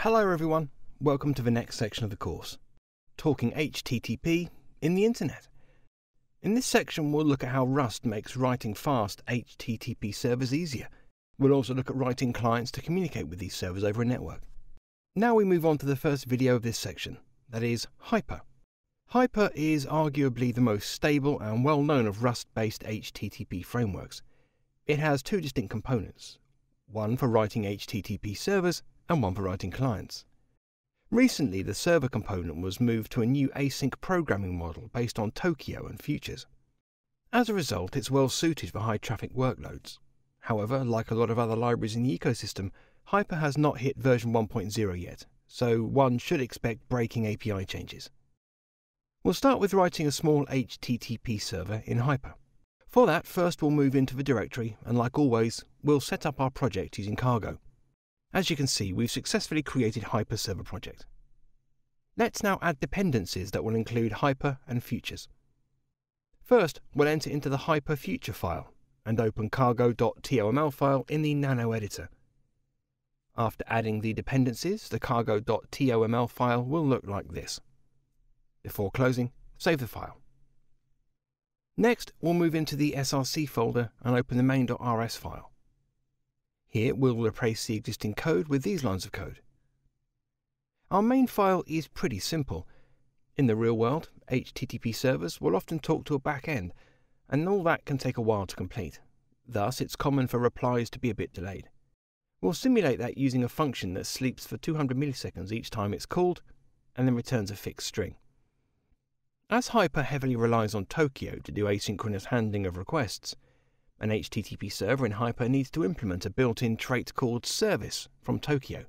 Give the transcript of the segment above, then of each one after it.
Hello everyone, welcome to the next section of the course, talking HTTP in the Internet. In this section we'll look at how Rust makes writing fast HTTP servers easier. We'll also look at writing clients to communicate with these servers over a network. Now we move on to the first video of this section, that is Hyper. Hyper is arguably the most stable and well known of Rust based HTTP frameworks. It has two distinct components one for writing HTTP servers and one for writing clients. Recently, the server component was moved to a new async programming model based on Tokio and Futures. As a result, it's well suited for high traffic workloads. However, like a lot of other libraries in the ecosystem, Hyper has not hit version 1.0 yet, so one should expect breaking API changes. We'll start with writing a small HTTP server in Hyper. For that, first we'll move into the directory, and like always, we'll set up our project using Cargo. As you can see, we've successfully created Hyper Server Project. Let's now add dependencies that will include Hyper and Futures. First, we'll enter into the Hyper Future file and open cargo.toml file in the Nano editor. After adding the dependencies, the cargo.toml file will look like this. Before closing, save the file. Next, we'll move into the src folder and open the main.rs file. Here, we'll replace the existing code with these lines of code. Our main file is pretty simple. In the real world, HTTP servers will often talk to a backend, and all that can take a while to complete. Thus, it's common for replies to be a bit delayed. We'll simulate that using a function that sleeps for 200 milliseconds each time it's called, and then returns a fixed string. As Hyper heavily relies on Tokio to do asynchronous handling of requests, an HTTP server in Hyper needs to implement a built-in trait called service from Tokio.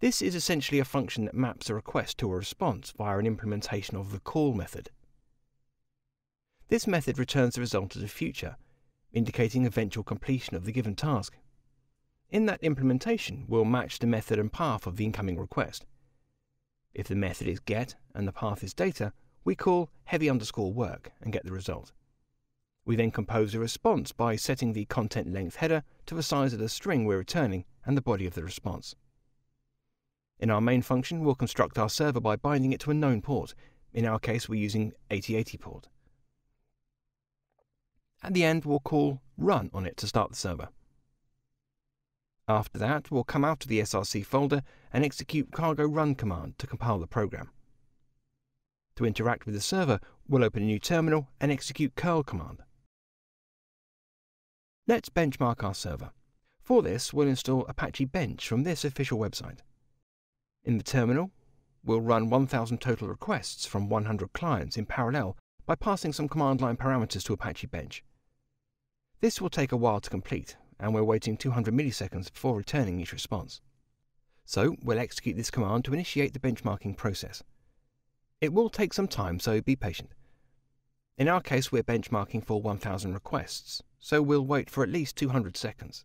This is essentially a function that maps a request to a response via an implementation of the call method. This method returns the result as a future, indicating eventual completion of the given task. In that implementation, we'll match the method and path of the incoming request. If the method is get and the path is data, we call heavy underscore work and get the result. We then compose a response by setting the content length header to the size of the string we're returning and the body of the response. In our main function, we'll construct our server by binding it to a known port. In our case, we're using 8080 port. At the end, we'll call run on it to start the server. After that, we'll come out of the src folder and execute cargo run command to compile the program. To interact with the server, we'll open a new terminal and execute curl command. Let's benchmark our server. For this, we'll install Apache Bench from this official website. In the terminal, we'll run 1000 total requests from 100 clients in parallel by passing some command line parameters to Apache Bench. This will take a while to complete, and we're waiting 200 milliseconds before returning each response. So we'll execute this command to initiate the benchmarking process. It will take some time, so be patient. In our case, we're benchmarking for 1000 requests, so we'll wait for at least 200 seconds.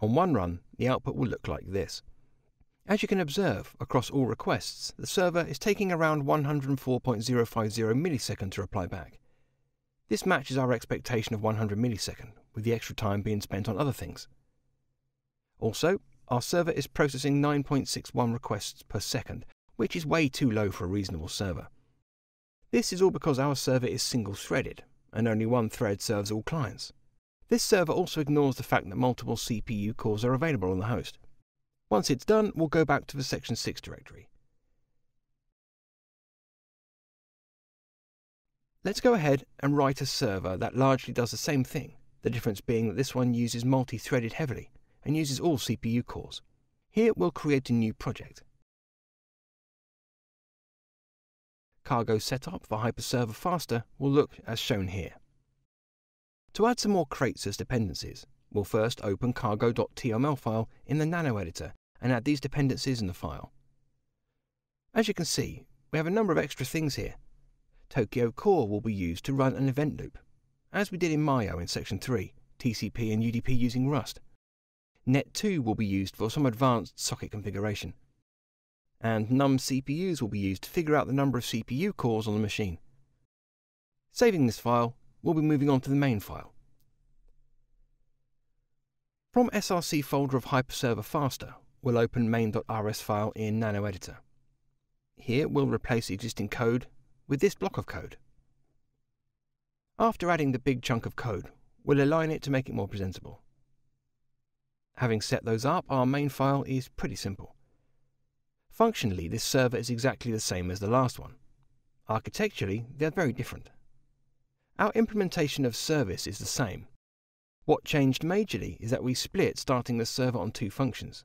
On one run, the output will look like this. As you can observe, across all requests, the server is taking around 104.050 milliseconds to reply back. This matches our expectation of 100 millisecond, with the extra time being spent on other things. Also, our server is processing 9.61 requests per second, which is way too low for a reasonable server. This is all because our server is single threaded, and only one thread serves all clients. This server also ignores the fact that multiple CPU cores are available on the host. Once it's done, we'll go back to the Section 6 directory. Let's go ahead and write a server that largely does the same thing, the difference being that this one uses multi-threaded heavily and uses all CPU cores. Here we'll create a new project. Cargo setup for Hyperserver Faster will look as shown here. To add some more crates as dependencies, we'll first open cargo.toml file in the Nano editor and add these dependencies in the file. As you can see, we have a number of extra things here, Tokio Core will be used to run an event loop, as we did in mio in Section 3, TCP and UDP using Rust. Net2 will be used for some advanced socket configuration. And num CPUs will be used to figure out the number of CPU cores on the machine. Saving this file, we'll be moving on to the main file. From src folder of Hyperserver Faster, we'll open main.rs file in Nano Editor. Here we'll replace the existing code with this block of code. After adding the big chunk of code, we'll align it to make it more presentable. Having set those up, our main file is pretty simple. Functionally, this server is exactly the same as the last one. Architecturally, they're very different. Our implementation of service is the same. What changed majorly is that we split starting the server on two functions.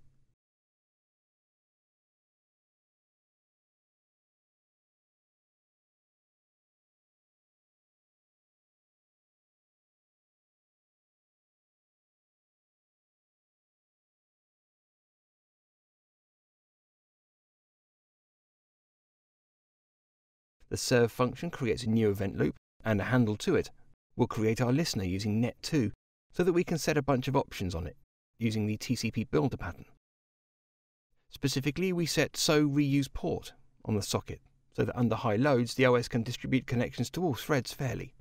The serve function creates a new event loop and a handle to it. We'll create our listener using net2 so that we can set a bunch of options on it using the TCP builder pattern. Specifically, we set so reuse port on the socket so that under high loads the OS can distribute connections to all threads fairly.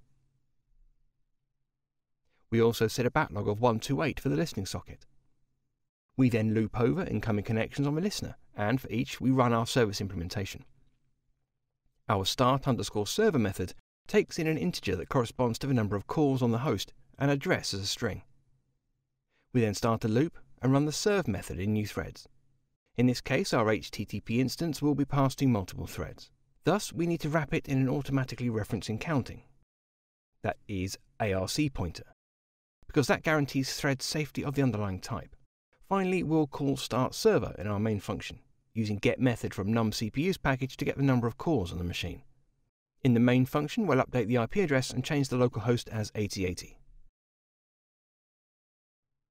We also set a backlog of 128 for the listening socket. We then loop over incoming connections on the listener, and for each we run our service implementation. Our start underscore server method takes in an integer that corresponds to the number of calls on the host and address as a string. We then start a loop and run the serve method in new threads. In this case, our HTTP instance will be passed to multiple threads. Thus, we need to wrap it in an automatically referencing counting. That is ARC pointer, because that guarantees thread safety of the underlying type. Finally, we'll call start server in our main function using get method from num CPU's package to get the number of cores on the machine. In the main function, we'll update the IP address and change the local host as 8080.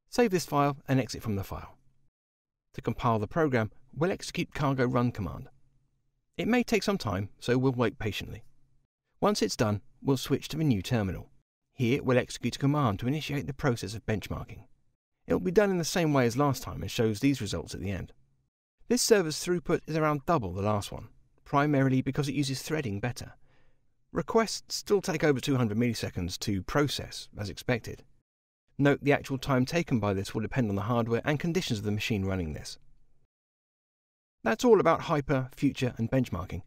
Save this file and exit from the file. To compile the program, we'll execute cargo run command. It may take some time, so we'll wait patiently. Once it's done, we'll switch to the new terminal. Here, we'll execute a command to initiate the process of benchmarking. It'll be done in the same way as last time and shows these results at the end. This server's throughput is around double the last one, primarily because it uses threading better. Requests still take over 200 milliseconds to process, as expected. Note the actual time taken by this will depend on the hardware and conditions of the machine running this. That's all about hyper, future, and benchmarking.